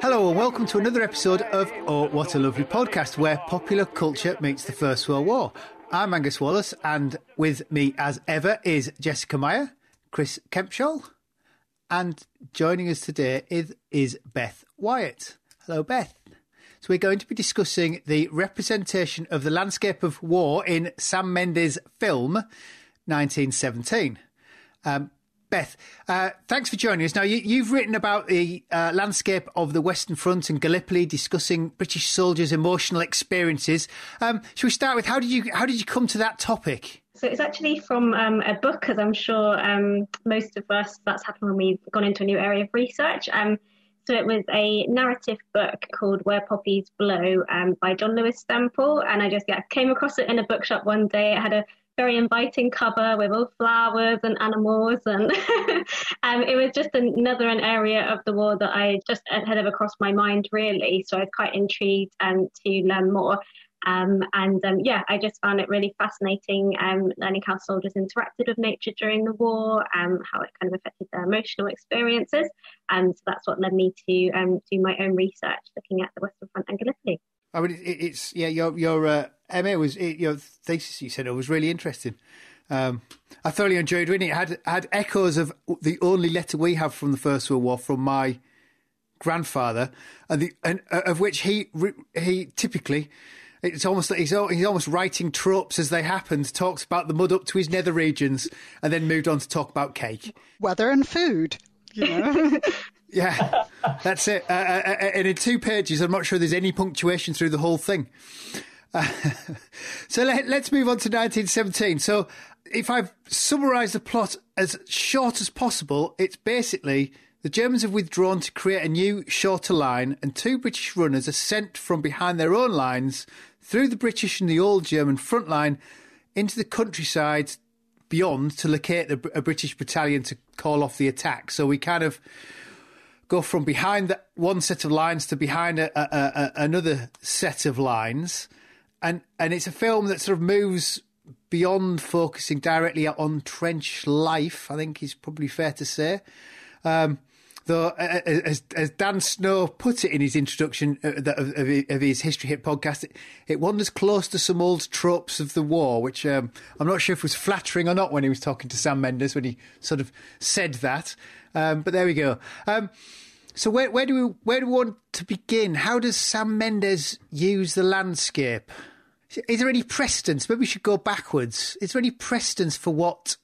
Hello and welcome to another episode of Oh What a Lovely Podcast, where popular culture meets the First World War. I'm Angus Wallace, and with me, as ever, is Jessica Meyer, Chris Kempshall, and joining us today is, is Beth Wyatt. Hello, Beth. So we're going to be discussing the representation of the landscape of war in Sam Mendes' film 1917. Um, Beth, uh, thanks for joining us. Now, you, have written about the uh, landscape of the Western Front and Gallipoli, discussing British soldiers' emotional experiences. Um, shall we start with how did you how did you come to that topic? So it's actually from um, a book, as I'm sure um, most of us that's happened when we've gone into a new area of research. Um, so it was a narrative book called Where Poppies Blow um, by John Lewis Stempel, and I just yeah came across it in a bookshop one day. It had a very inviting cover with all flowers and animals, and um, it was just another an area of the war that I just had ever crossed my mind really. So I was quite intrigued um, to learn more. Um, and um, yeah, I just found it really fascinating um, learning how soldiers interacted with nature during the war, um, how it kind of affected their emotional experiences. And so that's what led me to um, do my own research looking at the Western Front and Gallipoli. I mean, it, it's yeah, your your uh, MA was it, your thesis you said it was really interesting. Um, I thoroughly enjoyed reading it. it. Had had echoes of the only letter we have from the First World War from my grandfather, and the and uh, of which he he typically it's almost like he's, he's almost writing tropes as they happened, talks about the mud up to his nether regions, and then moved on to talk about cake. Weather and food, you know? yeah, that's it. Uh, uh, uh, and in two pages, I'm not sure there's any punctuation through the whole thing. Uh, so let, us move on to 1917. So if I've summarised the plot as short as possible, it's basically the Germans have withdrawn to create a new, shorter line, and two British runners are sent from behind their own lines through the British and the old German front line into the countryside beyond to locate a British battalion to call off the attack. So we kind of go from behind the, one set of lines to behind a, a, a, another set of lines, and and it's a film that sort of moves beyond focusing directly on trench life. I think is probably fair to say. Um, Though, as, as Dan Snow put it in his introduction uh, of, of, of his History Hit podcast, it, it, wanders close to some old tropes of the war, which um, I'm not sure if was flattering or not when he was talking to Sam Mendes when he sort of said that. Um, but there we go. Um, so where, where do we where do we want to begin? How does Sam Mendes use the landscape? Is there any precedence? Maybe we should go backwards. Is there any precedence for what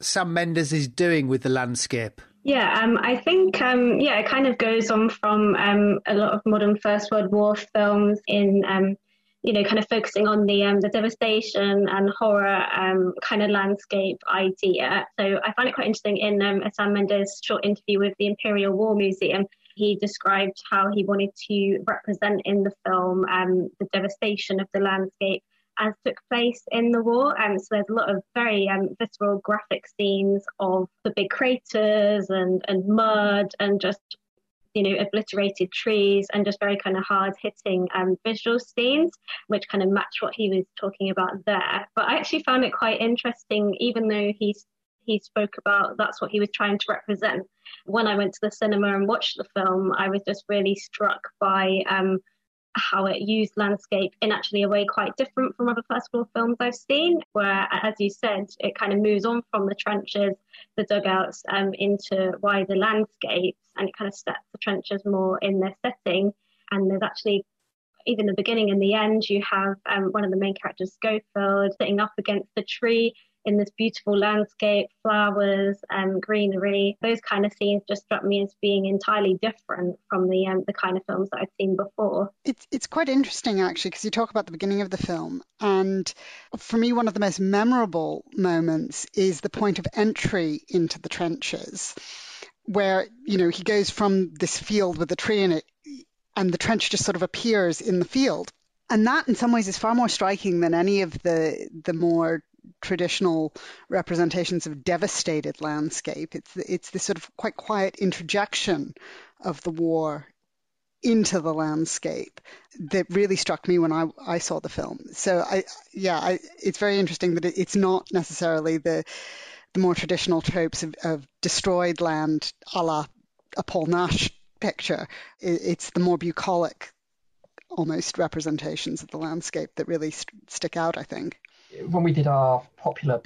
Sam Mendes is doing with the landscape? Yeah, um, I think um, yeah, it kind of goes on from um, a lot of modern First World War films in um, you know kind of focusing on the um, the devastation and horror um, kind of landscape idea. So I find it quite interesting in um, Sam Mendes short interview with the Imperial War Museum. He described how he wanted to represent in the film the devastation of the landscape as took place in the war. Um, so there's a lot of very um, visceral graphic scenes of the big craters and, and mud and just, you know, obliterated trees and just very kind of hard hitting um, visual scenes, which kind of match what he was talking about there. But I actually found it quite interesting, even though he's he spoke about that's what he was trying to represent. When I went to the cinema and watched the film, I was just really struck by um, how it used landscape in actually a way quite different from other First World films I've seen, where, as you said, it kind of moves on from the trenches, the dugouts, um, into wider landscapes, and it kind of sets the trenches more in their setting. And there's actually even the beginning and the end, you have um, one of the main characters, Schofield, sitting up against the tree in this beautiful landscape, flowers and greenery. Those kind of scenes just struck me as being entirely different from the um, the kind of films that I'd seen before. It's it's quite interesting actually because you talk about the beginning of the film, and for me, one of the most memorable moments is the point of entry into the trenches, where you know he goes from this field with a tree in it, and the trench just sort of appears in the field and that in some ways is far more striking than any of the the more traditional representations of devastated landscape. It's it's this sort of quite quiet interjection of the war into the landscape that really struck me when I, I saw the film. So I yeah, I, it's very interesting that it, it's not necessarily the the more traditional tropes of, of destroyed land, a la a Paul Nash picture. It, it's the more bucolic, almost representations of the landscape that really st- stick out. I think. When we did our popular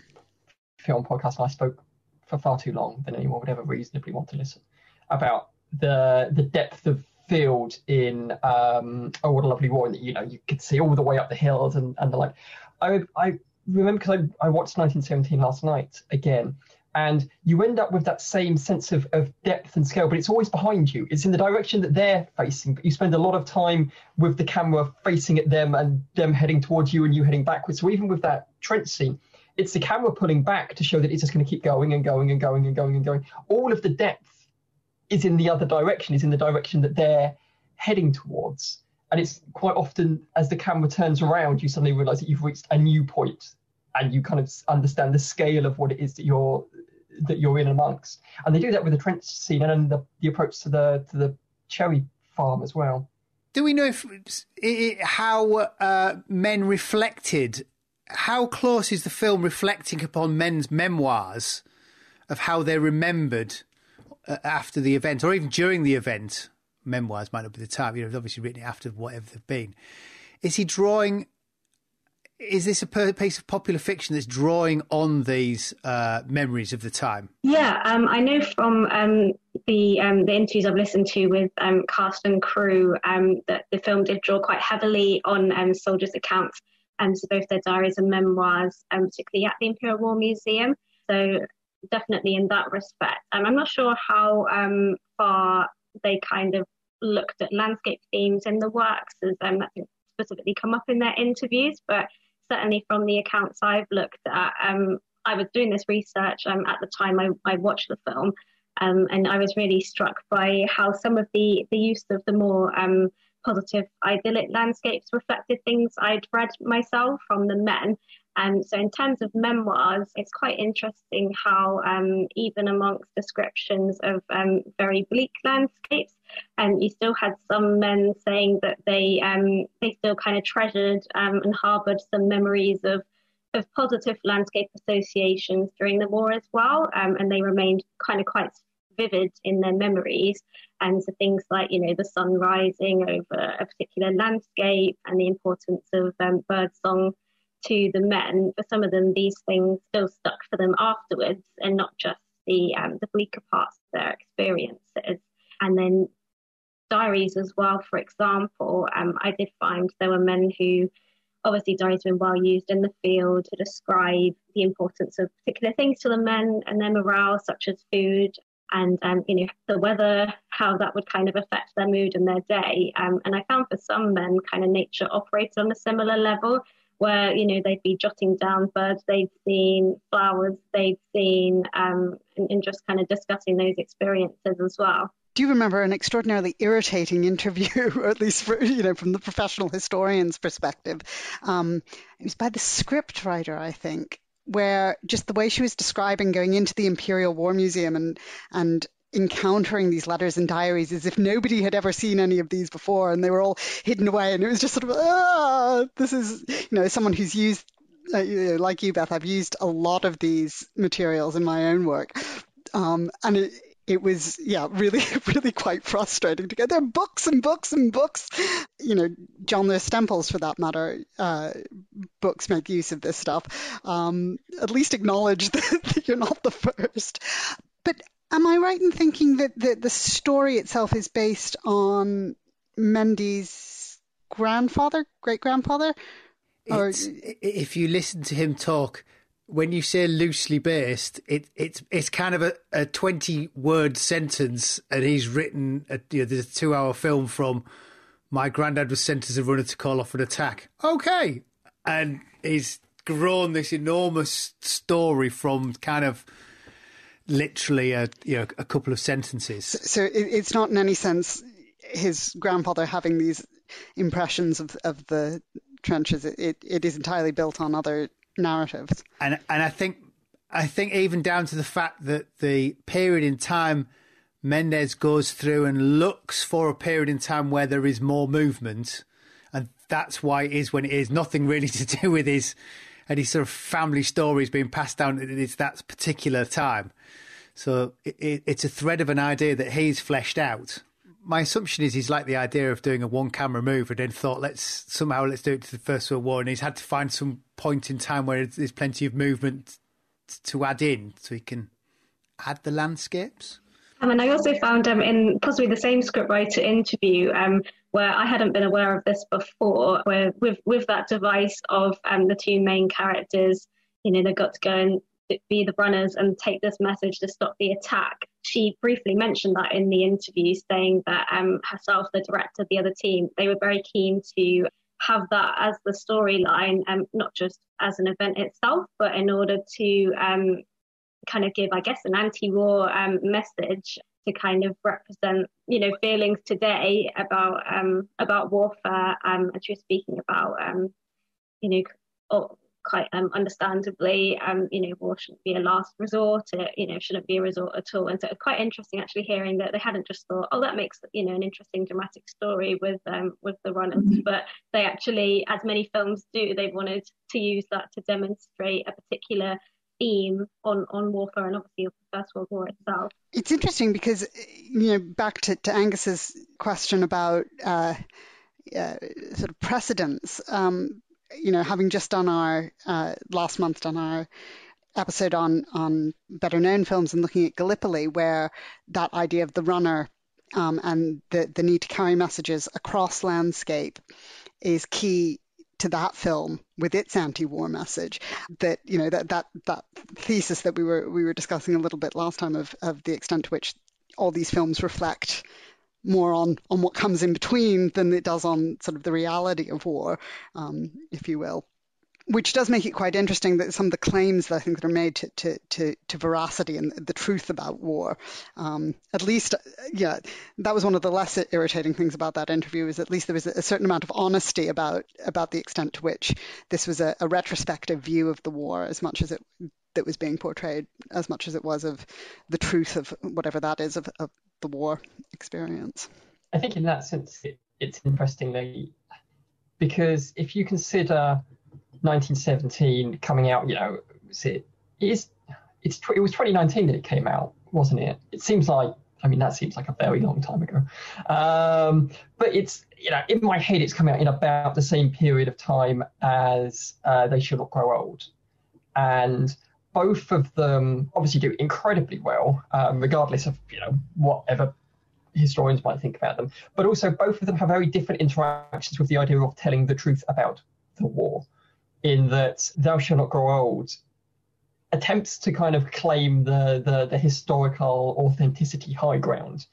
film podcast, and I spoke for far too long than anyone would ever reasonably want to listen about the the depth of field in um, Oh What a Lovely War, and that you know you could see all the way up the hills and and the like. I I remember because I I watched 1917 last night again, and you end up with that same sense of, of depth and scale, but it's always behind you. It's in the direction that they're facing, but you spend a lot of time with the camera facing at them and them heading towards you and you heading backwards. So even with that trench scene, it's the camera pulling back to show that it's just going to keep going and going and going and going and going. All of the depth is in the other direction, is in the direction that they're heading towards. And it's quite often as the camera turns around, you suddenly realize that you've reached a new point and you kind of understand the scale of what it is that you're that you're in amongst. And they do that with the trench scene and the, the approach to the to the cherry farm as well. Do we know if it, how uh, men reflected? How close is the film reflecting upon men's memoirs of how they're remembered uh, after the event, or even during the event? Memoirs might not be the time. You know, obviously written after whatever they've been. Is he drawing is this a piece of popular fiction that's drawing on these uh, memories of the time? Yeah, um, I know from um, the um, the interviews I've listened to with um, cast and crew um, that the film did draw quite heavily on um, soldiers' accounts, and so both their diaries and memoirs, particularly at the Imperial War Museum. So definitely in that respect, I'm not sure how far they kind of looked at landscape themes in the works, as um, that specifically come up in their interviews, but certainly from the accounts I've looked at, um, I was doing this research um, at the time I, I watched the film, um, and I was really struck by how some of the, the use of the more um, positive, idyllic landscapes reflected things I'd read myself from the men. Um, so, in terms of memoirs, it's quite interesting how, um, even amongst descriptions of um, very bleak landscapes, um, you still had some men saying that they um, they still kind of treasured um, and harboured some memories of of positive landscape associations during the war as well, um, and they remained kind of quite vivid in their memories. And so things like you know the sun rising over a particular landscape and the importance of um, birdsong to the men. For some of them, these things still stuck for them afterwards, and not just the um, the bleaker parts of their experiences. And then diaries as well, for example, um, I did find there were men who obviously diaries have been well used in the field to describe the importance of particular things to the men and their morale, such as food and um, you know the weather, how that would kind of affect their mood and their day. Um, and I found for some men, kind of nature operates on a similar level where you know they'd be jotting down birds they'd seen, flowers they'd seen, um, and, and just kind of discussing those experiences as well. Do you remember an extraordinarily irritating interview, or at least for, you know from the professional historian's perspective? Um, it was by the script writer, I think, where just the way she was describing going into the Imperial War Museum and and encountering these letters and diaries as if nobody had ever seen any of these before and they were all hidden away and it was just sort of ah this is you know someone who's used uh, like you beth i've used a lot of these materials in my own work. Um, and it, it was yeah really really quite frustrating to get there books and books and books you know john lewis stemples for that matter uh, books make use of this stuff. Um, at least acknowledge that, that you're not the first. But Am I right in thinking that the, the story itself is based on Mendes' grandfather, great grandfather? Or... If you listen to him talk, when you say loosely based, it, it's it's kind of a, a twenty word sentence, and he's written. A, you know, there's a two hour film from my granddad was sent as a runner to call off an attack. Okay, and he's grown this enormous story from kind of literally a you know a couple of sentences. So it, it's not in any sense his grandfather having these impressions of of the trenches. It, it, it is entirely built on other narratives. And and I think I think even down to the fact that the period in time Mendes goes through and looks for a period in time where there is more movement, and that's why it is when it is. Nothing really to do with his his sort of family stories being passed down it's that particular time. So it, it, it's a thread of an idea that he's fleshed out. My assumption is he's like the idea of doing a one camera move and then thought, let's somehow let's do it to the First World War. And he's had to find some point in time where there's plenty of movement to add in so he can add the landscapes. Um, and I also found um, in possibly the same scriptwriter interview um, where I hadn't been aware of this before, where with with that device of um, the two main characters, you know, they've got to go and be the runners and take this message to stop the attack. She briefly mentioned that in the interview, saying that um, herself, the director, the other team, they were very keen to have that as the storyline, um, not just as an event itself, but in order to um, kind of give, I guess, an anti-war um, message to kind of represent, you know, feelings today about um, about warfare. Um, and she was speaking about, um, you know, quite um, understandably, um, you know, war shouldn't be a last resort. It, you know, shouldn't be a resort at all. And so it's quite interesting actually hearing that they hadn't just thought, oh, that makes you know an interesting dramatic story with um, with the runners, mm-hmm. but they actually, as many films do, they wanted to use that to demonstrate a particular theme on, on warfare and obviously of the First World War itself. It's interesting because, you know, back to, to Angus's question about uh, uh, sort of precedence, um, you know, having just done our, uh, last month done our episode on, on better known films and looking at Gallipoli, where that idea of the runner um, and the, the need to carry messages across landscape is key to that film with its anti-war message. That you know that that that thesis that we were we were discussing a little bit last time of of the extent to which all these films reflect more on on what comes in between than it does on sort of the reality of war um, if you will. Which does make it quite interesting that some of the claims that I think that are made to, to, to, to veracity and the truth about war, um, at least, yeah, that was one of the less irritating things about that interview is at least there was a certain amount of honesty about about the extent to which this was a, a retrospective view of the war as much as it that was being portrayed as much as it was of the truth of whatever that is of, of the war experience. I think in that sense it, it's interestingly because if you consider 1917 coming out, you know, it, it is it's it was 2019 that it came out, wasn't it? It seems like I mean that seems like a very long time ago, um, but it's you know in my head it's coming out in about the same period of time as uh, They Shall Not Grow Old, and both of them obviously do incredibly well, um, regardless of you know whatever historians might think about them. But also both of them have very different interactions with the idea of telling the truth about the war in that Thou Shalt Not Grow Old attempts to kind of claim the, the, the historical authenticity high ground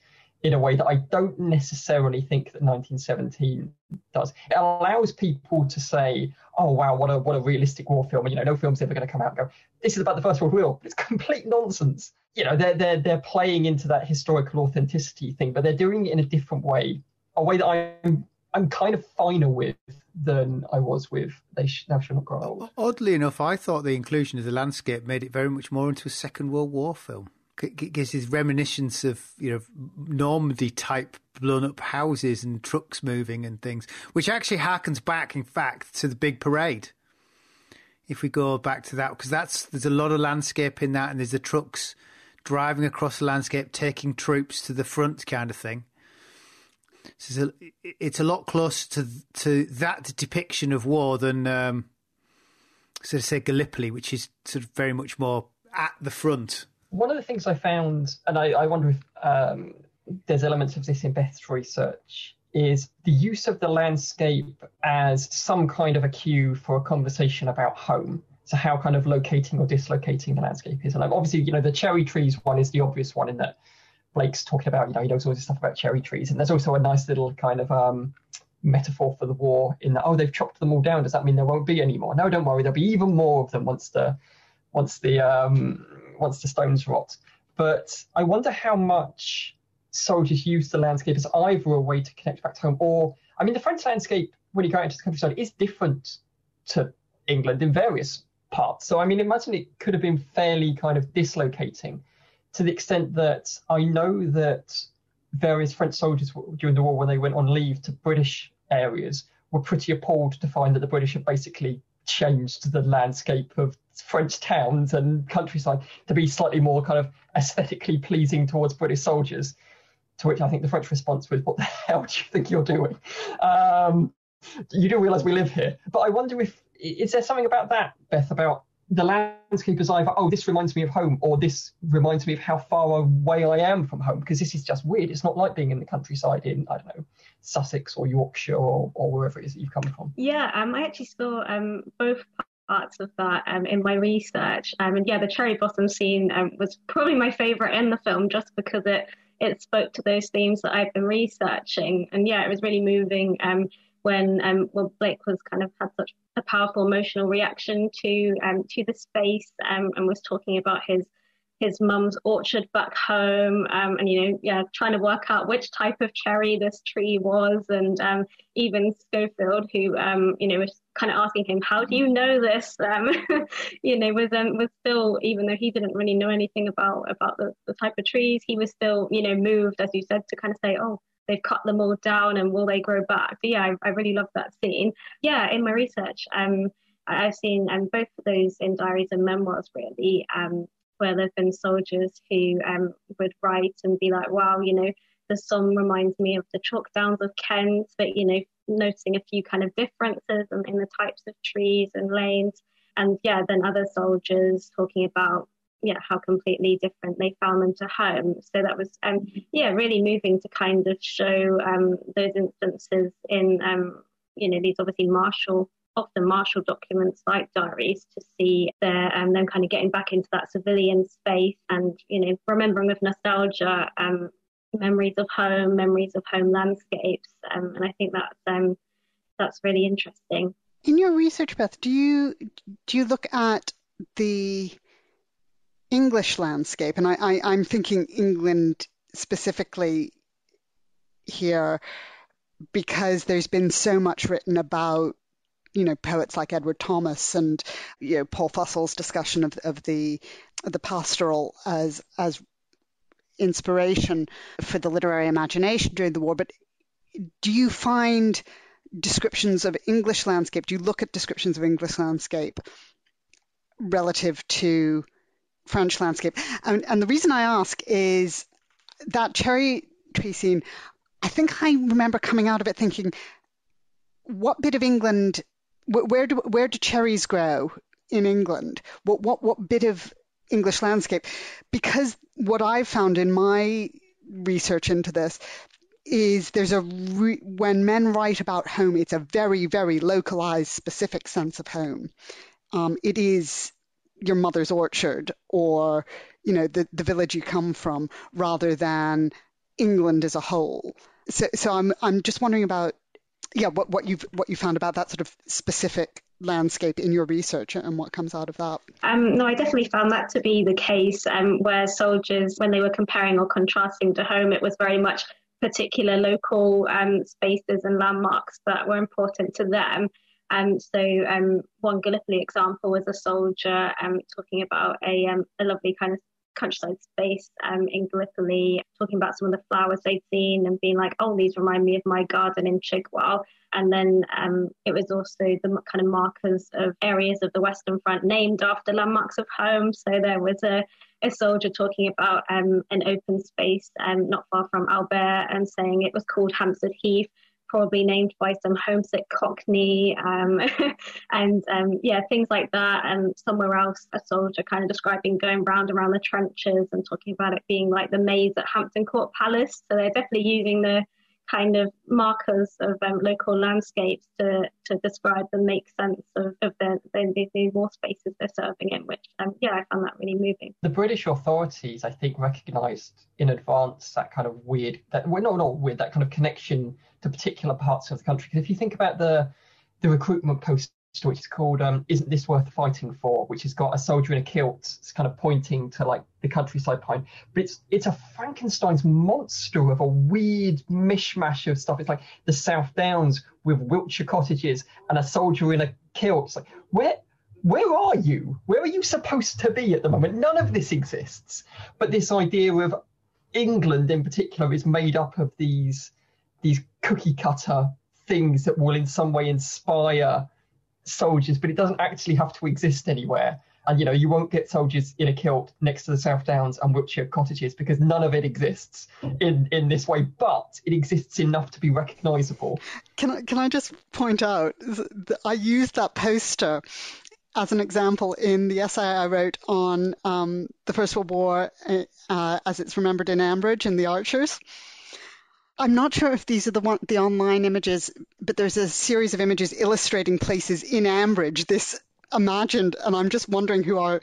in a way that I don't necessarily think that 1917 does. It allows people to say, "Oh wow, what a what a realistic war film!" And, you know, no film's ever going to come out and go, "This is about the First World War." It's complete nonsense. You know, they're they're they're playing into that historical authenticity thing, but they're doing it in a different way, a way that I'm I'm kind of finer with than I was with They Thou Shalt Not Grow Old. Oddly enough, I thought the inclusion of the landscape made it very much more into a Second World War film. Gives this reminiscence of you know Normandy type blown up houses and trucks moving and things, which actually harkens back, in fact, to the big parade. If we go back to that, because that's there's a lot of landscape in that, and there's the trucks driving across the landscape, taking troops to the front, kind of thing. So it's, a, it's a lot closer to to that depiction of war than um, sort of say Gallipoli, which is sort of very much more at the front. One of the things I found, and I, I wonder if um, there's elements of this in Beth's research, is the use of the landscape as some kind of a cue for a conversation about home. So how kind of locating or dislocating the landscape is. And obviously, you know, the cherry trees one is the obvious one in that Blake's talking about, you know, he knows all this stuff about cherry trees, and there's also a nice little kind of um, metaphor for the war in that. Oh, they've chopped them all down. Does that mean there won't be any more? No, don't worry. There'll be even more of them once the once the um, once the stones rot. But I wonder how much soldiers use the landscape as either a way to connect back to home, or I mean, the French landscape when you go out into the countryside is different to England in various parts. So I mean, imagine it could have been fairly kind of dislocating to the extent that I know that various French soldiers during the war, when they went on leave to British areas, were pretty appalled to find that the British had basically changed the landscape of French towns and countryside to be slightly more kind of aesthetically pleasing towards British soldiers. To which I think the French response was, "What the hell do you think you're doing? Um, you do realise we live here." But I wonder if is there something about that, Beth, about the landscape is either, oh, this reminds me of home, or this reminds me of how far away I am from home, because this is just weird. It's not like being in the countryside in, I don't know, Sussex or Yorkshire or, or wherever it is that you've come from. Yeah, um, I actually saw um, both parts of that um, in my research. Um, and yeah, the cherry blossom scene um, was probably my favourite in the film just because it, it spoke to those themes that I've been researching. And yeah, it was really moving um, when um, well Blake was kind of had such a powerful emotional reaction to um, to the space um, and was talking about his his mum's orchard back home um, and you know yeah trying to work out which type of cherry this tree was and um, even Schofield who um, you know was kind of asking him how do you know this? Um, you know was um, was still even though he didn't really know anything about about the, the type of trees he was still you know moved as you said to kind of say oh they've cut them all down and will they grow back? But yeah, I, I really love that scene. Yeah, in my research, um, I've seen um, both of those in diaries and memoirs really, um, where there've been soldiers who um, would write and be like, wow, you know, the song reminds me of the chalk downs of Kent, but you know, noticing a few kind of differences in, in the types of trees and lanes. And yeah, then other soldiers talking about yeah how completely different they found them to home. So that was um yeah really moving to kind of show um those instances in um you know these obviously martial often martial documents like diaries to see their um them kind of getting back into that civilian space and you know remembering with nostalgia um memories of home memories of home landscapes um, and i think that's um that's really interesting. In your research beth do you do you look at the English landscape, and I, I, am thinking England specifically here because there's been so much written about you know poets like Edward Thomas and you know Paul Fussell's discussion of, of the the pastoral as as inspiration for the literary imagination during the war. But do you find descriptions of English landscape? Do you look at descriptions of English landscape relative to French landscape. And, and the reason I ask is that cherry tree scene, I think I remember coming out of it thinking, what bit of England, where do, where do cherries grow in England? What, what, what bit of English landscape? Because what I've found in my research into this is there's a re- when men write about home, it's a very, very localized, specific sense of home. Um, it is your mother's orchard or you know the, the village you come from rather than England as a whole. So, so I'm I'm just wondering about yeah what, what you've what you found about that sort of specific landscape in your research and what comes out of that. Um, no, I definitely found that to be the case um, where soldiers, when they were comparing or contrasting to home, it was very much particular local um, spaces and landmarks that were important to them. Um, so um, one Gallipoli example was a soldier um, talking about a, um, a lovely kind of countryside space um, in Gallipoli, talking about some of the flowers they'd seen and being like, oh, these remind me of my garden in Chigwell. And then um, it was also the kind of markers of areas of the Western Front named after landmarks of home. So there was a, a soldier talking about an open space not far from Albert and saying it was called Hampstead Heath probably named by some homesick cockney um, and um, yeah things like that. And somewhere else a soldier kind of describing going round around the trenches and talking about it being like the maze at hampton court palace. So they're definitely using the kind of markers of um, local landscapes to, to describe and make sense of, of the, the, the more spaces they're serving in, which, um, yeah, I found that really moving. The British authorities, I think, recognised in advance that kind of weird, that well, no, not weird, that kind of connection to particular parts of the country. Because if you think about the the recruitment post which is called um, "Isn't This Worth Fighting For?" which has got a soldier in a kilt, it's kind of pointing to like the countryside pine. But it's it's a Frankenstein's monster of a weird mishmash of stuff. It's like the South Downs with Wiltshire cottages and a soldier in a kilt. It's like where where are you? Where are you supposed to be at the moment? None of this exists. But this idea of England in particular is made up of these these cookie cutter things that will in some way inspire soldiers, but it doesn't actually have to exist anywhere. And you know, you won't get soldiers in a kilt next to the South Downs and Wiltshire cottages because none of it exists in in this way. But it exists enough to be recognisable. Can I can I just point out I used that poster as an example in the essay I wrote on um, the First World War uh, as it's remembered in Ambridge and the Archers. I'm not sure if these are the one, the online images, but there's a series of images illustrating places in Ambridge. This imagined, and I'm just wondering who are,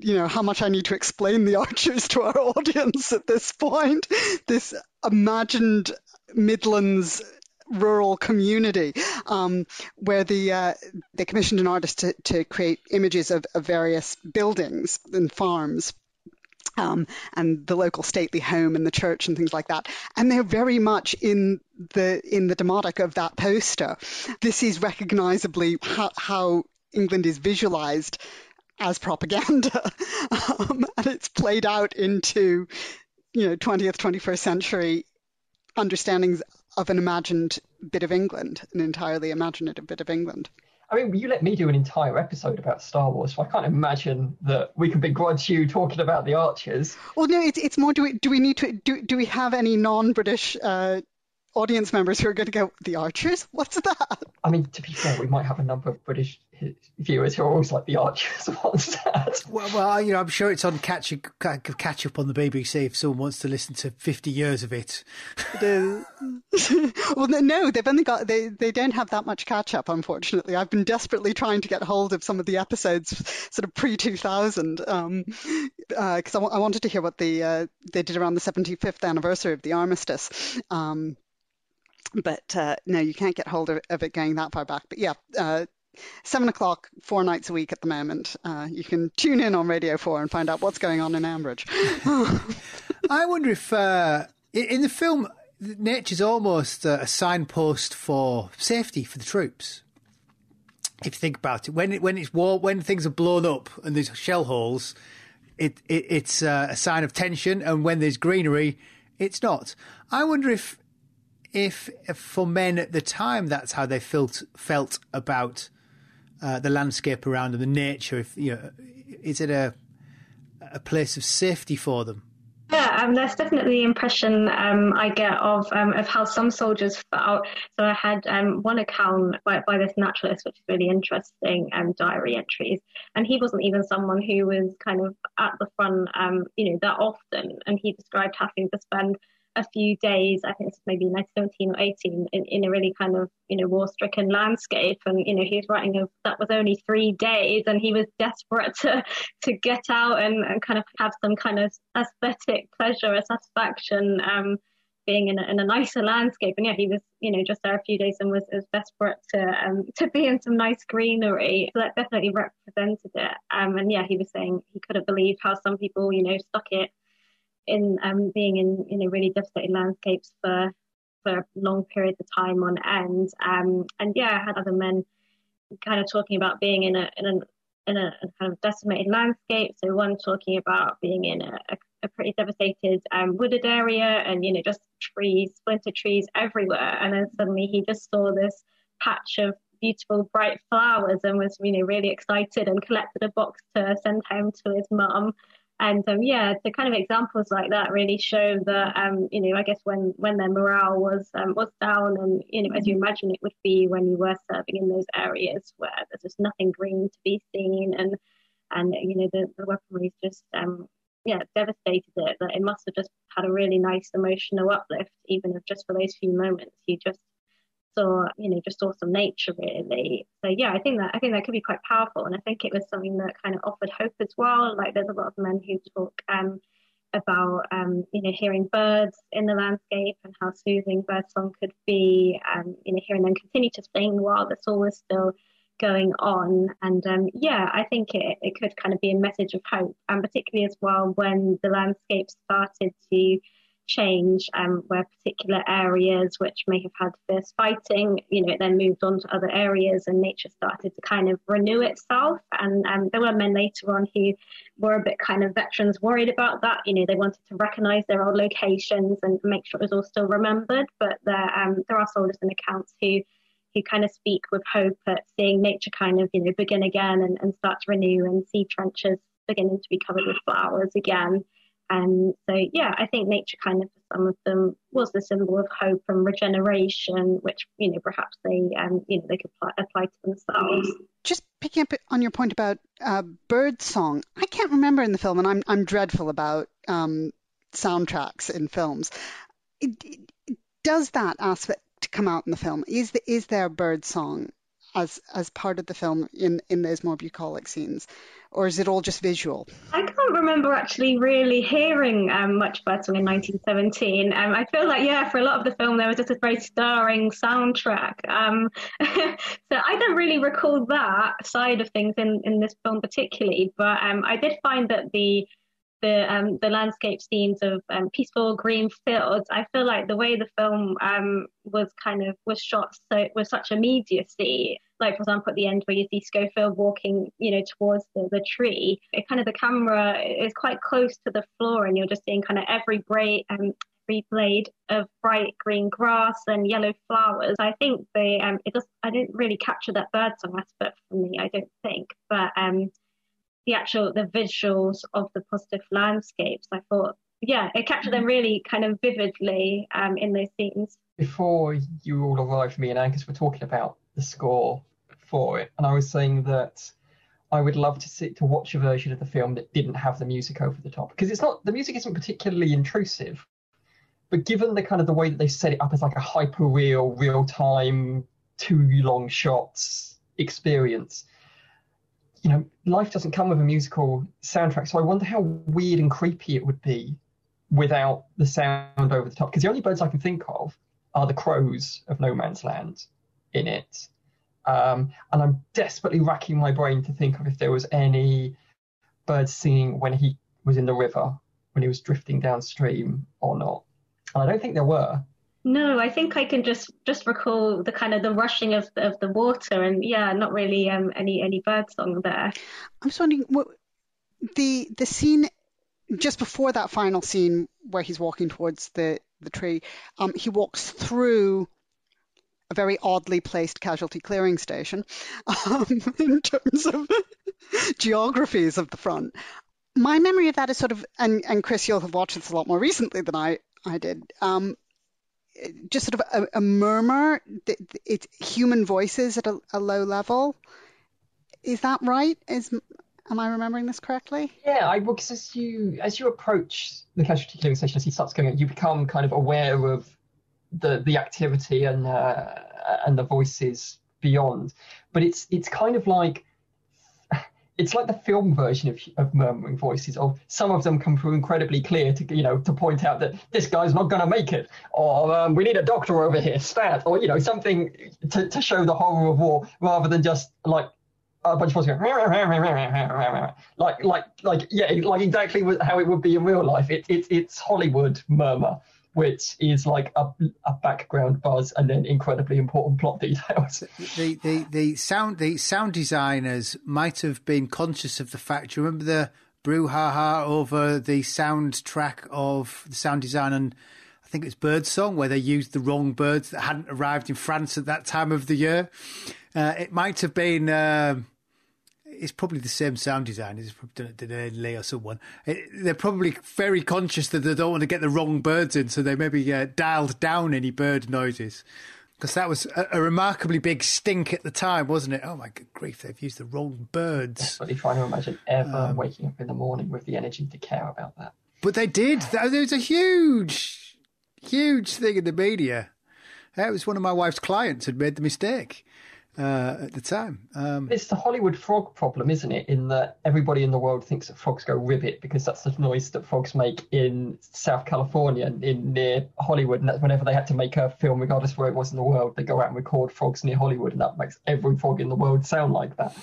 you know, how much I need to explain the archers to our audience at this point. This imagined Midlands rural community um, where the uh, they commissioned an artist to, to create images of, of various buildings and farms um, and the local stately home and the church and things like that. And they're very much in the in the demotic of that poster. This is recognizably how, how England is visualized as propaganda, um, and it's played out into you know 20th 21st century understandings of an imagined bit of England, an entirely imaginative bit of England. I mean, you let me do an entire episode about Star Wars, so I can't imagine that we can begrudge you talking about the Archers. Well, no, it's it's more. Do we do we need to do do we have any non-British uh, audience members who are going to go, the Archers? What's that? I mean, to be fair, we might have a number of British viewers who are always like, the Archers, what's that? Well, well, you know, I'm sure it's on catch, catch up on the BBC if someone wants to listen to 50 years of it. well, no, they've only got, they, they don't have that much catch up, unfortunately. I've been desperately trying to get hold of some of the episodes sort of pre 2000 because um, uh, I, w- I wanted to hear what the, uh, they did around the 75th anniversary of the armistice. Um, but uh, no, you can't get hold of, of, it going that far back. But yeah, uh, seven o'clock, four nights a week at the moment. Uh, you can tune in on Radio 4 and find out what's going on in Ambridge. I wonder if in the film, nature's almost a signpost for safety for the troops. If you think about it, when it, when it's war, when things are blown up and there's shell holes, it, it it's uh, a sign of tension, and when there's greenery, it's not. I wonder if if, if for men at the time that's how they felt felt about uh, the landscape around them, the nature. If you know, is it a a place of safety for them? Yeah, um, that's definitely the impression um, I get of um, of how some soldiers felt. So I had um, one account by, by this naturalist, which is really interesting, um, diary entries, and he wasn't even someone who was kind of at the front, um, you know, that often, and he described having to spend a few days, I think it's maybe 1917 or 18, in, in a really kind of, you know, war stricken landscape. And, you know, he was writing of that was only three days and he was desperate to, to get out and, and kind of have some kind of aesthetic pleasure or satisfaction. Um, being in a, in a nicer landscape. And yeah, he was, you know, just there a few days and was, was desperate to um, to be in some nice greenery. So that definitely represented it. Um, and yeah, he was saying he couldn't believe how some people, you know, stuck it in um, being in in a really devastating landscapes for for long periods of time on end. Um, and yeah, I had other men kind of talking about being in a in a in a kind of decimated landscape. So one talking about being in a, a, a pretty devastated um, wooded area and you know just trees, splinter trees everywhere. And then suddenly he just saw this patch of beautiful bright flowers and was you know really excited and collected a box to send home to his mum and um, yeah, the kind of examples like that really show that um, you know I guess when when their morale was um, was down, and you know as you imagine it would be when you were serving in those areas where there's just nothing green to be seen, and and you know the, the weaponry's just um, yeah devastated it. That it must have just had a really nice emotional uplift, even if just for those few moments you just saw you know just awesome nature really. So yeah i think that i think that could be quite powerful. And i think it was something that kind of offered hope as well. Like there's a lot of men who talk um, about um, you know hearing birds in the landscape and how soothing bird song could be um, you know hearing them continue to sing while this all was still going on. And um, yeah i think it, it could kind of be a message of hope. And particularly as well when the landscape started to change um, where particular areas which may have had fierce fighting, you know, it then moved on to other areas and nature started to kind of renew itself. And um, there were men later on who were a bit kind of veterans worried about that. You know, they wanted to recognize their old locations and make sure it was all still remembered. But there, um, there are soldiers and accounts who who kind of speak with hope at seeing nature kind of, you know, begin again and, and start to renew and see trenches beginning to be covered with flowers again. And so, yeah, I think nature kind of for some of them was the symbol of hope and regeneration, which you know perhaps they um, you know they could apply, apply to themselves. Just picking up on your point about uh, bird song, I can't remember in the film, and I'm I'm dreadful about um, soundtracks in films. It, it, does that aspect come out in the film? Is the, is there bird song as as part of the film in in those more bucolic scenes, or is it all just visual? I can't remember actually really hearing um, much birdsong in 1917. Um, I feel like yeah, for a lot of the film there was just a very stirring soundtrack. Um, so I don't really recall that side of things in in this film particularly, but um, I did find that the the um, the landscape scenes of um, peaceful green fields. I feel like the way the film um, was kind of was shot so with such immediacy. Like for example, at the end where you see Schofield walking, you know, towards the, the tree, it kind of the camera is quite close to the floor, and you're just seeing kind of every braid, um, every blade of bright green grass and yellow flowers. I think they, um, it just, I didn't really capture that birdsong aspect for me. I don't think, but um the actual the visuals of the positive landscapes. I thought, yeah, it captured them really kind of vividly um, in those scenes. Before you all arrived, me and Angus were talking about the score for it, and I was saying that I would love to see to watch a version of the film that didn't have the music over the top because it's not the music isn't particularly intrusive, but given the kind of the way that they set it up as like a hyper real, real time, two long shots experience, you know, life doesn't come with a musical soundtrack. So I wonder how weird and creepy it would be without the sound over the top. Because the only birds I can think of are the crows of No Man's Land in it. Um, and I'm desperately racking my brain to think of if there was any birds singing when he was in the river, when he was drifting downstream or not. And I don't think there were. No, I think I can just just recall the kind of the rushing of the, of the water, and yeah, not really um, any any bird song there. I'm just wondering what the the scene just before that final scene where he's walking towards the the tree. Um, he walks through a very oddly placed casualty clearing station um, in terms of geographies of the front. My memory of that is sort of, and, and Chris, you'll have watched this a lot more recently than I, I did. Um, just sort of a, a murmur. It's human voices at a, a, low level. Is that right? Is am I remembering this correctly? Yeah, I because as you as you approach the casualty clearing station, as he starts going, you become kind of aware of the the activity and uh, and the voices beyond. But it's it's kind of like it's like the film version of, of murmuring voices of some of them come through incredibly clear to you know to point out that this guy's not going to make it or um, we need a doctor over here stat or you know something to, to show the horror of war rather than just like a bunch of voices going like like like yeah like exactly how it would be in real life. It, it it's hollywood murmur which is like a, a background buzz and then incredibly important plot details. The, the the sound the sound designers might have been conscious of the fact. Do you remember the brouhaha over the soundtrack of the sound design and I think it's Birdsong where they used the wrong birds that hadn't arrived in France at that time of the year. Uh, it might have been. Uh, it's probably the same sound design. Done Lee or someone. It, they're probably very conscious that they don't want to get the wrong birds in, so they maybe uh, dialed down any bird noises. Because that was a, a, remarkably big stink at the time, wasn't it? Oh my good grief, they've used the wrong birds. Desperately trying to imagine ever um, waking up in the morning with the energy to care about that. But they did. There was a huge, huge thing in the media. It was one of my wife's clients had made the mistake uh, at the time. Um, it's the Hollywood frog problem, isn't it? In that everybody in the world thinks that frogs go ribbit because that's the noise that frogs make in South California, in near Hollywood, and that's whenever they had to make a film, regardless where it was in the world, they go out and record frogs near Hollywood, and that makes every frog in the world sound like that.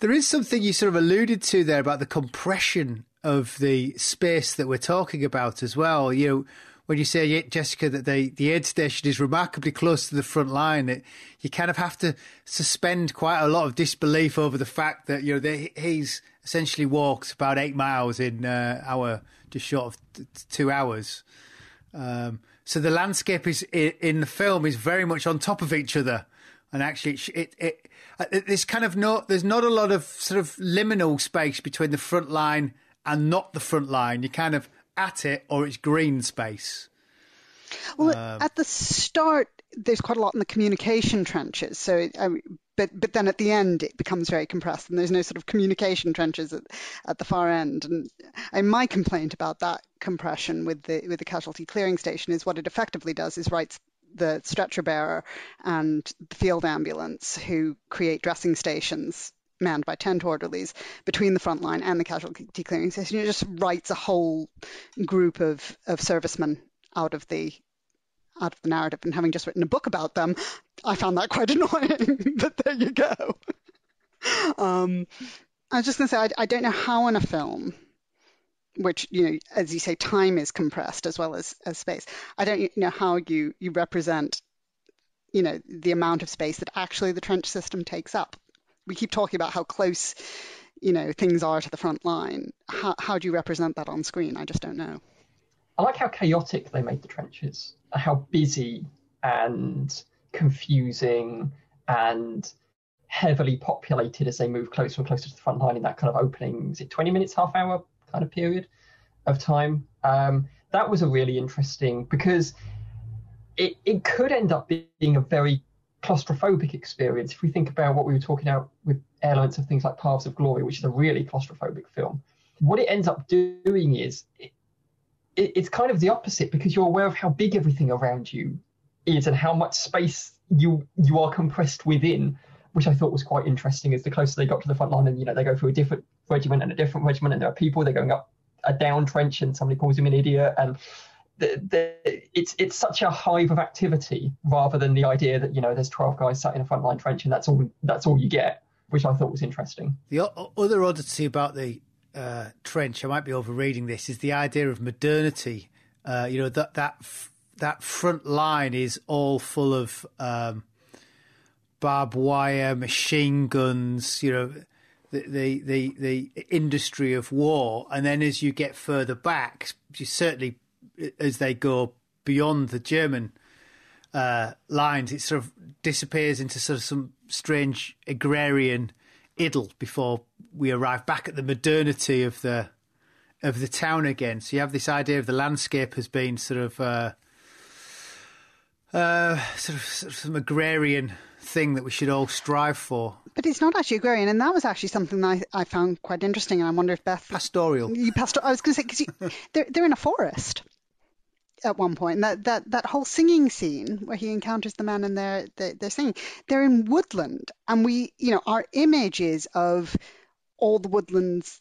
There is something you sort of alluded to there about the compression of the space that we're talking about as well. You know when you say, Jessica, that the, the aid station is remarkably close to the front line, it, you kind of have to suspend quite a lot of disbelief over the fact that you know they, he's essentially walked about eight miles in uh, hour, just short of two hours. Um, so the landscape is in the film is very much on top of each other. and actually it, it, it there's kind of no there's not a lot of sort of liminal space between the front line and not the front line. You're kind of at it or it's green space. Well, um, at the start, there's quite a lot in the communication trenches. So, um, but but then at the end, it becomes very compressed, and there's no sort of communication trenches at, at the far end. And, and my complaint about that compression with the with the casualty clearing station is what it effectively does is writes the stretcher bearer and the field ambulance who create dressing stations manned by tent orderlies between the front line and the casualty clearing station. It just writes a whole group of, of servicemen out of the out of the narrative. And having just written a book about them, I found that quite annoying. but there you go. Um, I was just going to say, I, I don't know how in a film which you know as you say time is compressed as well as, as space i don't know how you you represent you know the amount of space that actually the trench system takes up we keep talking about how close you know things are to the front line. How, how do you represent that on screen? I just don't know. I like how chaotic they made the trenches how busy and confusing and heavily populated as they move closer and closer to the front line in that kind of opening is it 20 minutes half hour kind of period of time. Um, that was a really interesting because it, it could end up being a very claustrophobic experience if we think about what we were talking about with elements of things like Paths of Glory, which is a really claustrophobic film. What it ends up doing is it, it, it's kind of the opposite because you're aware of how big everything around you is and how much space you you are compressed within which I thought was quite interesting. Is the closer they got to the front line, and you know they go through a different regiment and a different regiment, and there are people they're going up a down trench, and somebody calls him an idiot, and the, it's it's such a hive of activity rather than the idea that you know there's 12 guys sat in a front line trench and that's all that's all you get, which I thought was interesting. The other oddity about the uh, trench, I might be overreading this, is the idea of modernity. Uh, you know that that f- that front line is all full of um, barbed wire, machine guns, you know, the, the, the industry of war. And then as you get further back, you certainly as they go beyond the German uh, lines, it sort of disappears into sort of some strange agrarian idyll before we arrive back at the modernity of the of the town again. So you have this idea of the landscape as being sort of uh, uh, sort of, sort of some agrarian thing that we should all strive for. But it's not actually agrarian, and that was actually something I, I found quite interesting. And I wonder if Beth pastoral. You pastor. I was going to say because they're they're in a forest at one point, and that, that, that whole singing scene where he encounters the man and they're, they're they're singing, they're in woodland, and we you know our images of all the woodlands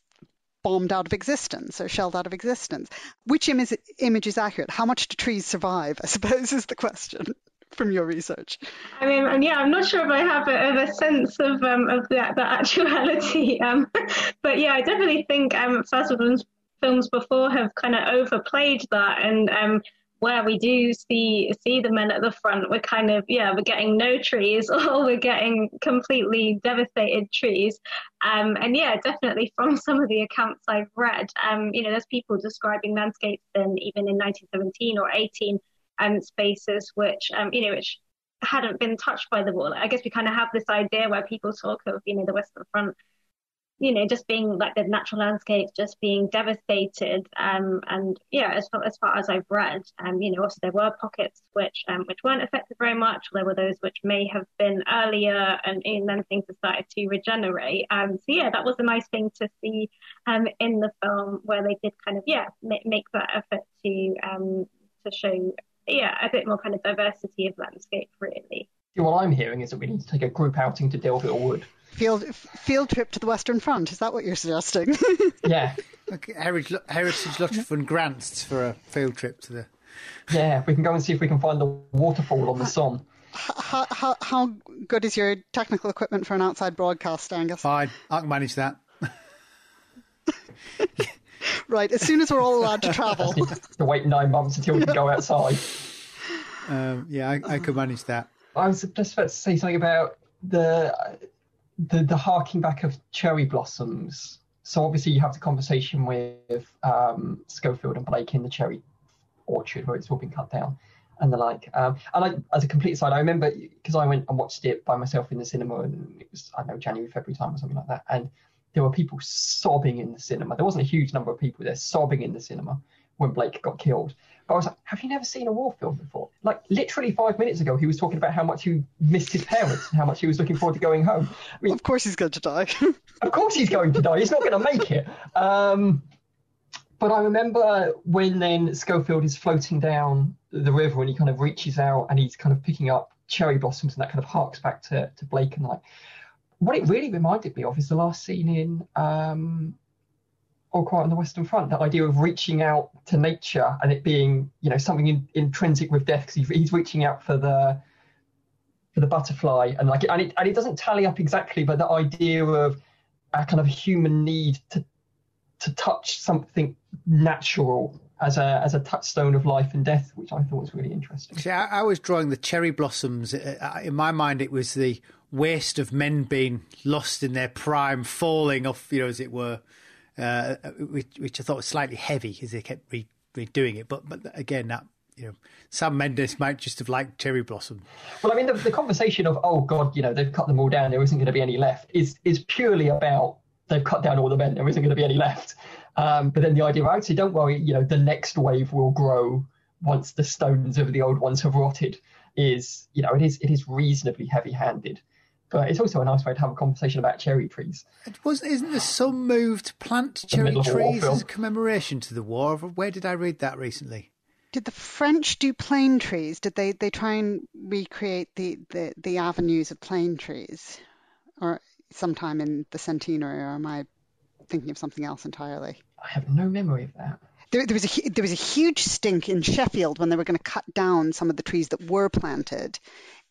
bombed out of existence or shelled out of existence. Which image, image is accurate? How much do trees survive? I suppose is the question from your research? I mean, and yeah, I'm not sure if I have a, a sense of um, of the actuality. Um, but yeah, I definitely think um, Fassbinder's films before have kind of overplayed that, and um, where we do see see the men at the front, we're kind of yeah, we're getting no trees, or we're getting completely devastated trees. Um, and yeah, definitely from some of the accounts I've read, um, you know, there's people describing landscapes in even in 1917 or 18 um, spaces which um, you know which hadn't been touched by the war. I guess we kind of have this idea where people talk of you know the Western Front, you know, just being like the natural landscape just being devastated. Um, and yeah, as far as far as I've read, um, you know, also there were pockets which um, which weren't affected very much. There were those which may have been earlier, and, and then things have started to regenerate. Um, so yeah, that was a nice thing to see um, in the film where they did kind of yeah make, make that effort to um to show yeah, a bit more kind of diversity of landscape, really. What I'm hearing is that we need to take a group outing to Delville Wood. Field field trip to the Western Front. Is that what you're suggesting? yeah. Okay, Heritage, Heritage Lottery Fund grants for a field trip to the. Yeah, we can go and see if we can find the waterfall on the Somme. How, how, how good is your technical equipment for an outside broadcast, Angus? Fine, I can manage that. right, as soon as we're all allowed to travel. to wait nine months until we can go outside. Um, yeah, I, I could manage that. I was just about to say something about the the, the harking back of cherry blossoms. So obviously you have the conversation with um, Schofield and Blake in the cherry orchard where it's all been cut down. and the like. Um, and I, as a complete side, I remember because I went and watched it by myself in the cinema, and it was I don't know January, February time or something like that, and there were people sobbing in the cinema. There wasn't a huge number of people there sobbing in the cinema when Blake got killed. I was like, have you never seen a war film before? Like literally five minutes ago, he was talking about how much he missed his parents and how much he was looking forward to going home. I mean, of course he's going to die. of course he's going to die. He's not going to make it. Um, but I remember when then Schofield is floating down the river and he kind of reaches out and he's kind of picking up cherry blossoms and that kind of harks back to, to Blake and like what it really reminded me of is the last scene in um, All Quiet on the Western Front. That idea of reaching out to nature and it being, you know, something in, intrinsic with death because he's reaching out for the for the butterfly and like and it and it doesn't tally up exactly, but the idea of a kind of human need to to touch something natural as a as a touchstone of life and death, which I thought was really interesting. See, I, I was drawing the cherry blossoms. Uh, uh, in my mind, it was the waste of men being lost in their prime, falling off, you know, as it were, uh, which, which, I thought was slightly heavy as they kept re- redoing it. But but again, that you know, Sam Mendes might just have liked cherry blossom. Well, I mean, the, the conversation of oh god, you know, they've cut them all down, there isn't going to be any left, is is purely about they've cut down all the men, there isn't going to be any left. Um, but then the idea of actually, don't worry, you know, the next wave will grow once the stones of the old ones have rotted. Is you know, it is it is reasonably heavy-handed but it's also a nice way to have a conversation about cherry trees. It wasn't isn't there some move to plant cherry trees as a commemoration to the war? Where did I read that recently? Did the French do plane trees? Did they, they try and recreate the, the, the avenues of plane trees? Or sometime in the centenary, or am I thinking of something else entirely? I have no memory of that. There, there, was a there was a huge stink in Sheffield when they were going to cut down some of the trees that were planted,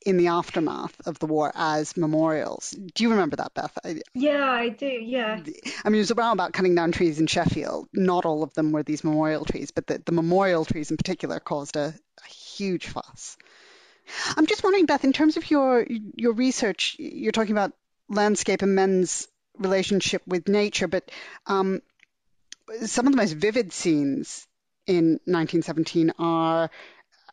in the aftermath of the war as memorials. Do you remember that, Beth? Yeah, I do. Yeah. I mean, it was around about cutting down trees in Sheffield. Not all of them were these memorial trees, but the, the memorial trees in particular caused a, a huge fuss. I'm just wondering, Beth, in terms of your your research, you're talking about landscape and men's relationship with nature, but um, some of the most vivid scenes in 1917 are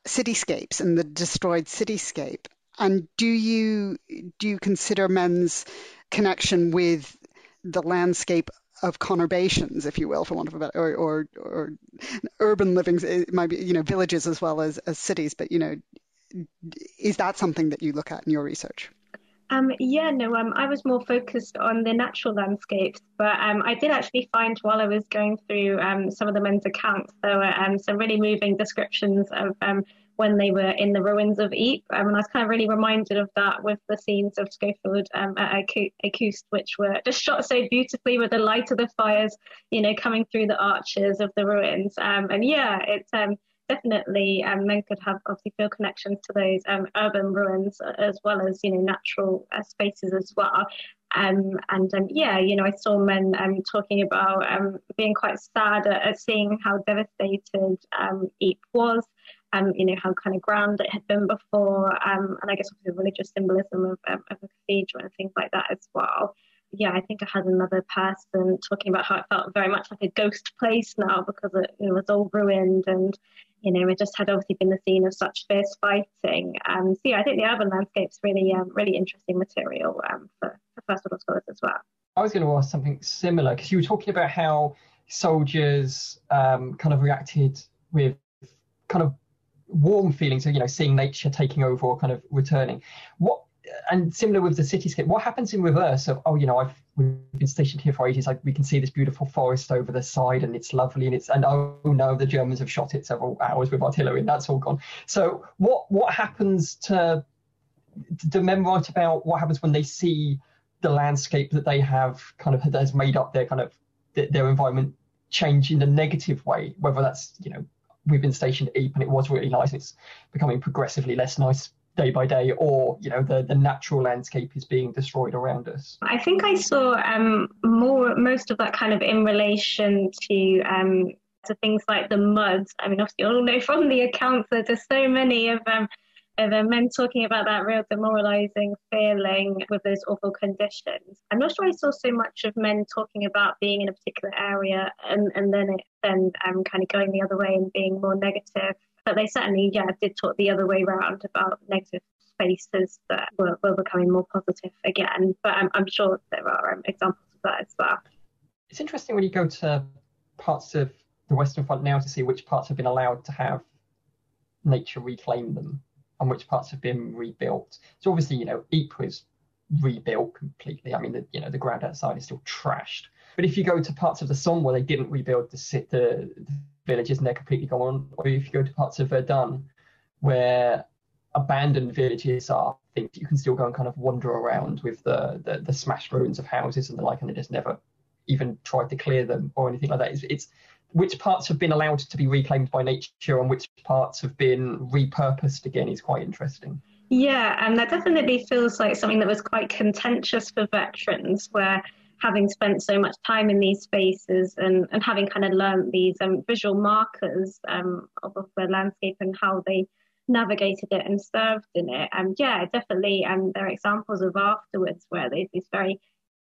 cityscapes and the destroyed cityscape. And do you do you consider men's connection with the landscape of conurbations, if you will, for want of a better, or, or, or urban livings, it might be, you know, villages as well as, as cities, but, you know, is that something that you look at in your research? Um, yeah, no, um, I was more focused on the natural landscapes, but um, I did actually find while I was going through um, some of the men's accounts, there were um, some really moving descriptions of um, when they were in the ruins of Ypres. Um, and I was kind of really reminded of that with the scenes of Schofield um, at Écoust, which were just shot so beautifully with the light of the fires, you know, coming through the arches of the ruins. Um, and yeah, it's um, definitely um, men could have obviously feel connections to those um, urban ruins as well as, you know, natural uh, spaces as well. Um, and um, yeah, you know, I saw men um, talking about being quite sad at, at, seeing how devastated um, Ypres was, um, you know, how kind of grand it had been before, um, and I guess the religious symbolism of, of, a cathedral and things like that as well. Yeah, I think I had another person talking about how it felt very much like a ghost place now because it, it was all ruined and, you know, it just had obviously been the scene of such fierce fighting. Um, so yeah, I think the urban landscape's really, um, really interesting material um, for, for First World scholars as well. I was going to ask something similar because you were talking about how soldiers um, kind of reacted with kind of warm feeling. So you know, seeing nature taking over or kind of returning. What and similar with the cityscape. What happens in reverse of oh, you know, I've we've been stationed here for ages. Like we can see this beautiful forest over the side, and it's lovely, and it's and oh no, the Germans have shot it several hours with artillery, and that's all gone. So what what happens to the men write about what happens when they see the landscape that they have kind of has made up their kind of their environment change in a negative way, whether that's you know we've been stationed at Ypres and it was really nice. It's becoming progressively less nice day by day, or you know the the natural landscape is being destroyed around us. I think I saw um, more most of that kind of in relation to. Um, to things like the muds. I mean, obviously, you all know from the accounts that there's so many of um, of uh, men talking about that real demoralizing feeling with those awful conditions. I'm not sure I saw so much of men talking about being in a particular area and, and then it then um, kind of going the other way and being more negative but they certainly, yeah, did talk the other way around about negative spaces that were, were becoming more positive again. But I'm, I'm sure there are um, examples of that as well. It's interesting when you go to parts of the Western Front now to see which parts have been allowed to have nature reclaim them and which parts have been rebuilt. So obviously, you know, Ypres was rebuilt completely. I mean, the, you know, the ground outside is still trashed. But if you go to parts of the Somme where they didn't rebuild the, the, the villages and they're completely gone, or if you go to parts of Verdun where abandoned villages are, think you can still go and kind of wander around with the, the, the smashed ruins of houses and the like, and they just never even tried to clear them or anything like that. It's, it's which parts have been allowed to be reclaimed by nature and which parts have been repurposed again is quite interesting. Yeah, and that definitely feels like something that was quite contentious for veterans, where having spent so much time in these spaces and, and having kind of learned these um, visual markers um, of, of the landscape and how they navigated it and served in it. And yeah, definitely. And um, there are examples of afterwards where there's these very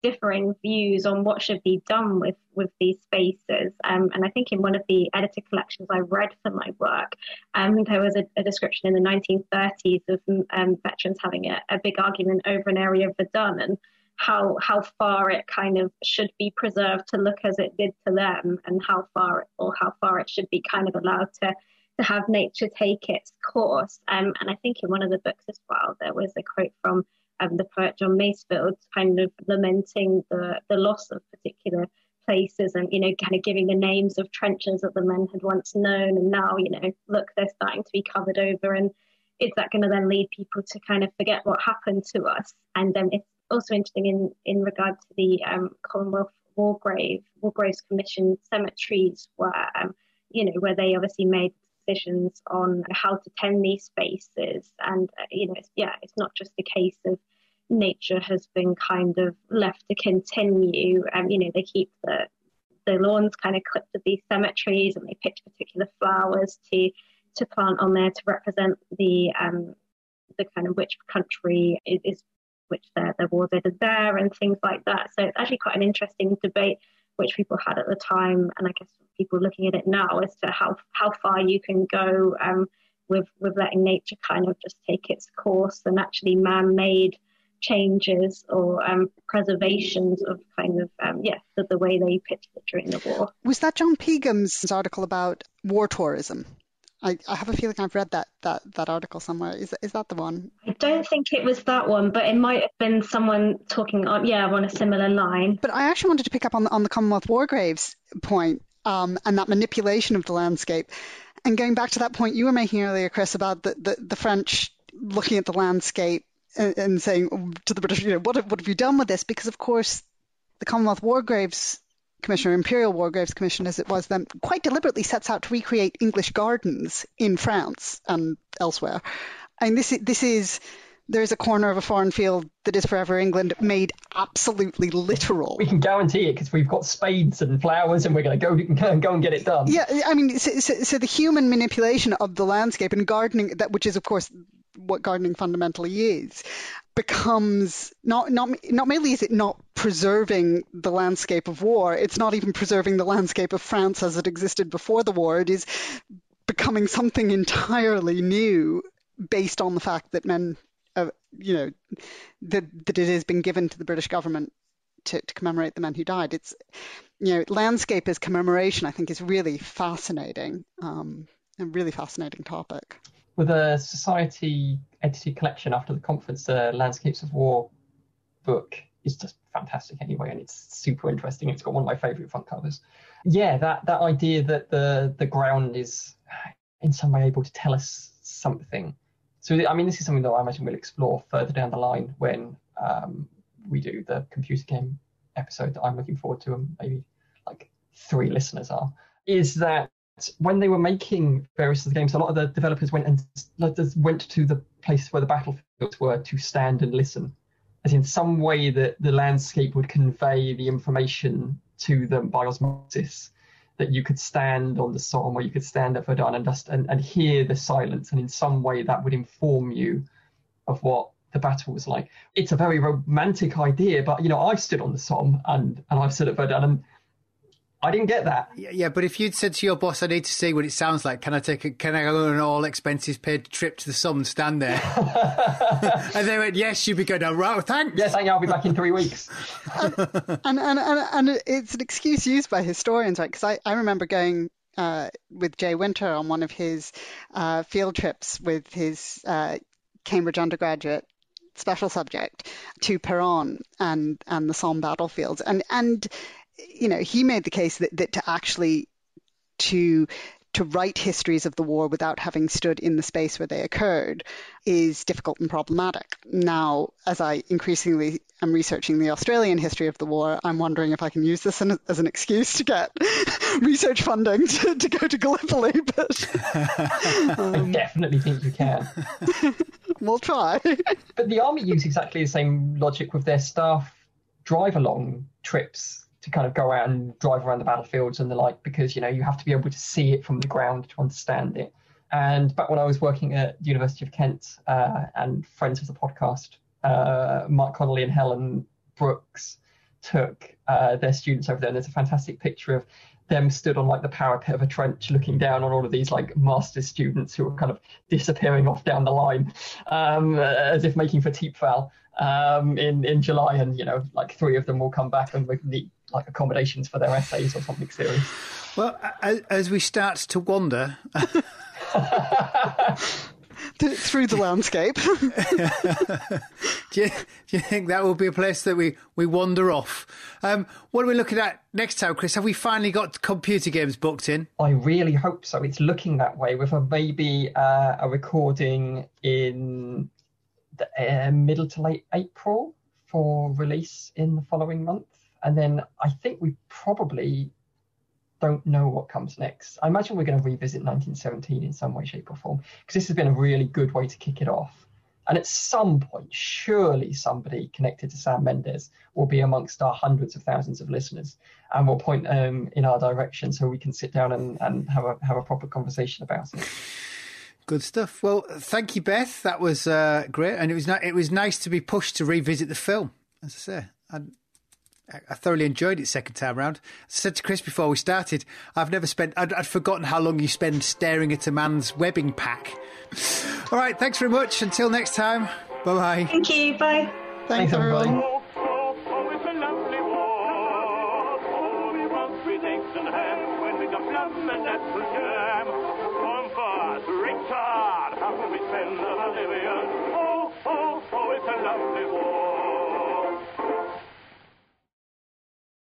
differing views on what should be done with with these spaces. Um, and I think in one of the edited collections I read for my work, um, there was a, a, description in the 1930s of um, veterans having a, a, big argument over an area of Verdun and how how far it kind of should be preserved to look as it did to them, and how far or how far it should be kind of allowed to to have nature take its course. Um, and I think in one of the books as well, there was a quote from the poet John Masefield kind of lamenting the, the loss of particular places and, you know, kind of giving the names of trenches that the men had once known. And now, you know, look, they're starting to be covered over. And is that going to then lead people to kind of forget what happened to us? And then um, it's also interesting in, in regard to the um, Commonwealth War Grave, War Graves Commission cemeteries, where, um, you know, where they obviously made decisions on how to tend these spaces. And, uh, you know, it's, yeah, it's not just a case of nature has been kind of left to continue. Um, you know, they keep the the lawns kind of clipped with these cemeteries and they pick particular flowers to to plant on there to represent the um, the kind of which country is, is which their, their war did there and things like that. So it's actually quite an interesting debate which people had at the time, and I guess people looking at it now as to how how far you can go um, with with letting nature kind of just take its course and actually man-made changes or um, preservations of kind of um, yeah the, the way they pitched it during the war. Was that John Peagham's article about war tourism? I, I have a feeling I've read that, that, that article somewhere. Is is that the one? I don't think it was that one, but it might have been someone talking on yeah on a similar line. But I actually wanted to pick up on the, on the Commonwealth War Graves point um, and that manipulation of the landscape. And going back to that point you were making earlier, Chris, about the, the, the French looking at the landscape and, and, saying to the British, you know, what, what have you done with this? Because, of course, the Commonwealth War Graves Commission, or Imperial War Graves Commission, as it was then, quite deliberately sets out to recreate English gardens in France and elsewhere. And this is, this is there's a corner of a foreign field that is forever England made absolutely literal. We can guarantee it because we've got spades and flowers and we're going to go go and get it done. Yeah, I mean, so, so, so, the human manipulation of the landscape and gardening, that which is of course what gardening fundamentally is, becomes not not not merely is it not preserving the landscape of war, it's not even preserving the landscape of France as it existed before the war. It is becoming something entirely new based on the fact that men uh, you know, that, that it has been given to the British government to, to commemorate the men who died. It's, you know, landscape as commemoration, I think, is really fascinating, um, a really fascinating topic. With a society edited collection after the conference, the Landscapes of War book is just fantastic anyway, and it's super interesting. It's got one of my favourite front covers. Yeah, that that idea that the the ground is in some way able to tell us something so I mean, this is something that I imagine we'll explore further down the line when um, we do the computer game episode that I'm looking forward to, and maybe like three listeners are. Is that when they were making various of the games, a lot of the developers went and went to the places where the battlefields were to stand and listen, as in some way that the landscape would convey the information to them by osmosis that you could stand on the Somme or you could stand at Verdun and just and, and hear the silence and in some way that would inform you of what the battle was like. It's a very romantic idea, but you know, I've stood on the Somme and, and I've stood at Verdun and I didn't get that. Yeah, yeah, but if you'd said to your boss, "I need to see what it sounds like. Can I take? A, can I go on an all expenses paid trip to the Somme and stand there?" and they went, "Yes." You'd be going, "Oh, right, thanks." Yes, I I'll be back in three weeks. and, and, and, and it's an excuse used by historians, right? Because I, I remember going uh, with Jay Winter on one of his uh, field trips with his uh, Cambridge undergraduate special subject to Peronne and and the Somme battlefields, and and you know, he made the case that, that to actually to to write histories of the war without having stood in the space where they occurred is difficult and problematic. Now, as I increasingly am researching the Australian history of the war, I'm wondering if I can use this as an excuse to get research funding to, to go to Gallipoli. But um, I definitely think you can. we'll try. But the army use exactly the same logic with their staff drive along trips to kind of go out and drive around the battlefields and the like because you know you have to be able to see it from the ground to understand it. And back when I was working at the University of Kent uh, and friends of the podcast, uh, Mike Connelly and Helen Brooks took uh, their students over there. And there's a fantastic picture of them stood on like the parapet of a trench looking down on all of these like master's students who were kind of disappearing off down the line um, as if making for Thiepval um, in, in July. And, you know, like three of them will come back and need like accommodations for their essays or something serious. Well, as we start to wander through the landscape, do, you, do, you, think that will be a place that we, we wander off? Um, what are we looking at next time, Chris? Have we finally got computer games booked in? I really hope so. It's looking that way with a maybe uh, a recording in the uh, middle to late April for release in the following month. And then I think we probably don't know what comes next. I imagine we're going to revisit 1917 in some way, shape, or form because this has been a really good way to kick it off. And at some point, surely somebody connected to Sam Mendes will be amongst our hundreds of thousands of listeners and will point um, in our direction so we can sit down and, and have, a, have a proper conversation about it. Good stuff. Well, thank you, Beth. That was uh, great, and it was it was nice to be pushed to revisit the film. As I say, I, I thoroughly enjoyed it second time round. I said to Chris before we started, I've never spent, I'd, I'd forgotten how long you spend staring at a man's webbing pack. All right, thanks very much. Until next time, bye bye. Thank you. Bye. Thanks, Thanks everyone. everyone.